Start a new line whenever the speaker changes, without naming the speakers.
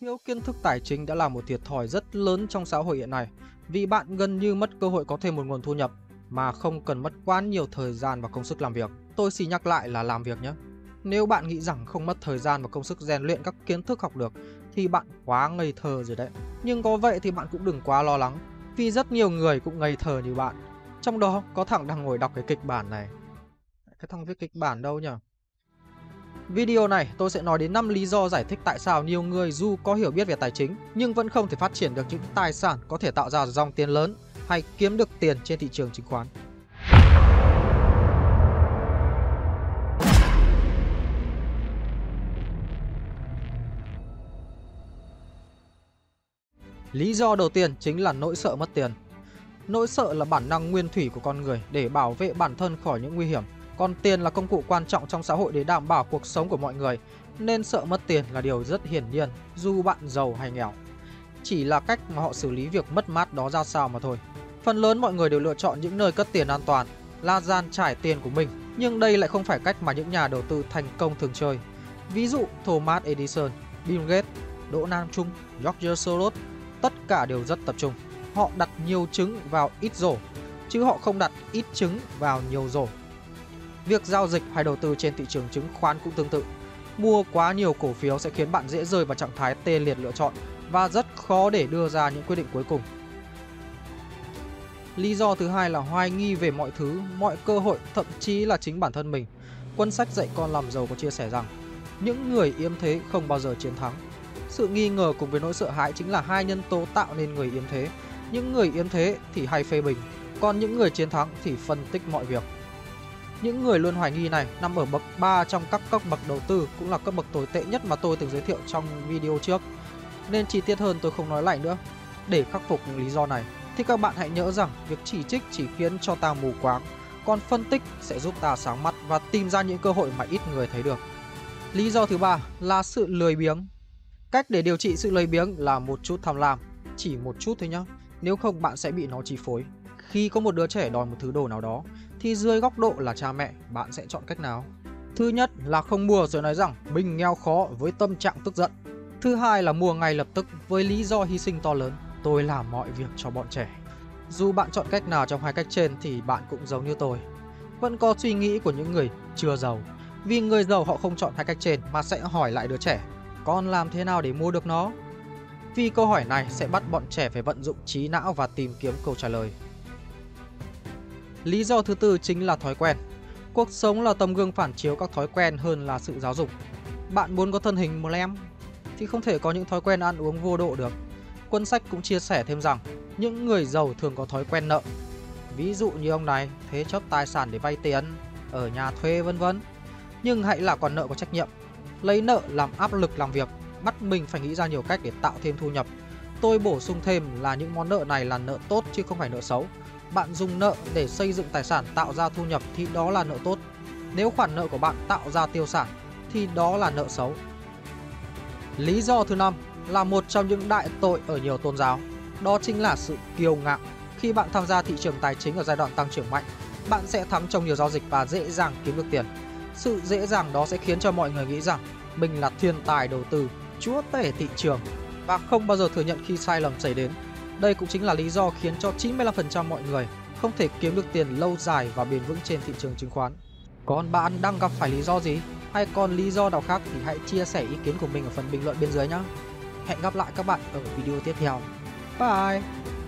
Thiếu kiến thức tài chính đã là một thiệt thòi rất lớn trong xã hội hiện nay, vì bạn gần như mất cơ hội có thêm một nguồn thu nhập mà không cần mất quá nhiều thời gian và công sức làm việc. Tôi xin nhắc lại là làm việc nhé. Nếu bạn nghĩ rằng không mất thời gian và công sức rèn luyện các kiến thức học được, thì bạn quá ngây thơ rồi đấy. Nhưng có vậy thì bạn cũng đừng quá lo lắng, vì rất nhiều người cũng ngây thơ như bạn. Trong đó có thằng đang ngồi đọc cái kịch bản này. Cái thằng viết kịch bản đâu nhỉ? Video này, tôi sẽ nói đến 5 lý do giải thích tại sao nhiều người dù có hiểu biết về tài chính, nhưng vẫn không thể phát triển được những tài sản có thể tạo ra dòng tiền lớn hay kiếm được tiền trên thị trường chứng khoán. Lý do đầu tiên chính là nỗi sợ mất tiền. Nỗi sợ là bản năng nguyên thủy của con người để bảo vệ bản thân khỏi những nguy hiểm còn tiền là công cụ quan trọng trong xã hội để đảm bảo cuộc sống của mọi người, nên sợ mất tiền là điều rất hiển nhiên, dù bạn giàu hay nghèo. Chỉ là cách mà họ xử lý việc mất mát đó ra sao mà thôi. Phần lớn mọi người đều lựa chọn những nơi cất tiền an toàn, là gian trải tiền của mình, nhưng đây lại không phải cách mà những nhà đầu tư thành công thường chơi. Ví dụ Thomas Edison, Bill Gates, Đỗ Nam Trung, George Soros, tất cả đều rất tập trung. Họ đặt nhiều trứng vào ít rổ, chứ họ không đặt ít trứng vào nhiều rổ. Việc giao dịch hay đầu tư trên thị trường chứng khoán cũng tương tự. Mua quá nhiều cổ phiếu sẽ khiến bạn dễ rơi vào trạng thái tê liệt lựa chọn và rất khó để đưa ra những quyết định cuối cùng. Lý do thứ hai là hoài nghi về mọi thứ, mọi cơ hội, thậm chí là chính bản thân mình. Quân sách dạy con làm giàu có chia sẻ rằng những người yếm thế không bao giờ chiến thắng. Sự nghi ngờ cùng với nỗi sợ hãi chính là hai nhân tố tạo nên người yếm thế. Những người yếm thế thì hay phê bình, còn những người chiến thắng thì phân tích mọi việc. Những người luôn hoài nghi này nằm ở bậc 3 trong các cấp bậc đầu tư cũng là cấp bậc tồi tệ nhất mà tôi từng giới thiệu trong video trước. Nên chi tiết hơn tôi không nói lại nữa. Để khắc phục những lý do này thì các bạn hãy nhớ rằng việc chỉ trích chỉ khiến cho ta mù quáng, còn phân tích sẽ giúp ta sáng mắt và tìm ra những cơ hội mà ít người thấy được. Lý do thứ ba là sự lười biếng. Cách để điều trị sự lười biếng là một chút tham lam, chỉ một chút thôi nhá. Nếu không bạn sẽ bị nó chi phối. Khi có một đứa trẻ đòi một thứ đồ nào đó thì dưới góc độ là cha mẹ, bạn sẽ chọn cách nào? Thứ nhất là không mua rồi nói rằng mình nghèo khó với tâm trạng tức giận. Thứ hai là mua ngay lập tức với lý do hy sinh to lớn. Tôi làm mọi việc cho bọn trẻ. Dù bạn chọn cách nào trong hai cách trên thì bạn cũng giống như tôi. Vẫn có suy nghĩ của những người chưa giàu. Vì người giàu họ không chọn hai cách trên mà sẽ hỏi lại đứa trẻ Con làm thế nào để mua được nó? Vì câu hỏi này sẽ bắt bọn trẻ phải vận dụng trí não và tìm kiếm câu trả lời. Lý do thứ tư chính là thói quen. Cuộc sống là tấm gương phản chiếu các thói quen hơn là sự giáo dục. Bạn muốn có thân hình lem thì không thể có những thói quen ăn uống vô độ được. Quân sách cũng chia sẻ thêm rằng những người giàu thường có thói quen nợ. Ví dụ như ông này thế chấp tài sản để vay tiền, ở nhà thuê vân vân. Nhưng hãy là còn nợ có trách nhiệm. Lấy nợ làm áp lực làm việc, bắt mình phải nghĩ ra nhiều cách để tạo thêm thu nhập. Tôi bổ sung thêm là những món nợ này là nợ tốt chứ không phải nợ xấu bạn dùng nợ để xây dựng tài sản tạo ra thu nhập thì đó là nợ tốt. Nếu khoản nợ của bạn tạo ra tiêu sản thì đó là nợ xấu. Lý do thứ năm là một trong những đại tội ở nhiều tôn giáo, đó chính là sự kiêu ngạo. Khi bạn tham gia thị trường tài chính ở giai đoạn tăng trưởng mạnh, bạn sẽ thắng trong nhiều giao dịch và dễ dàng kiếm được tiền. Sự dễ dàng đó sẽ khiến cho mọi người nghĩ rằng mình là thiên tài đầu tư, chúa tể thị trường và không bao giờ thừa nhận khi sai lầm xảy đến đây cũng chính là lý do khiến cho 95% mọi người không thể kiếm được tiền lâu dài và bền vững trên thị trường chứng khoán. Còn bạn đang gặp phải lý do gì? Hay còn lý do nào khác thì hãy chia sẻ ý kiến của mình ở phần bình luận bên dưới nhé. Hẹn gặp lại các bạn ở video tiếp theo. Bye!